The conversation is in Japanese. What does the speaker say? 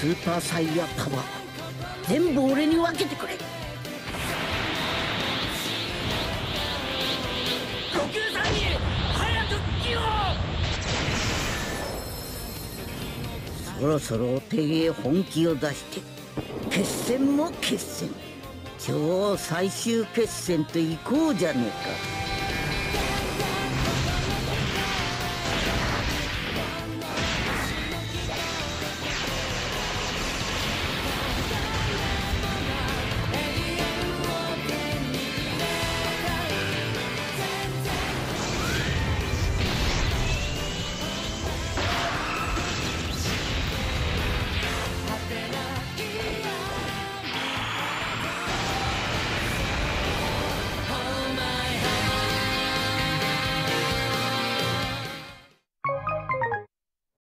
スーパーサイヤパワー。全部俺に分けてくれ。悟空さんに早く気をそろそろお手芸本気を出して。決戦も決戦。超最終決戦といこうじゃねえか。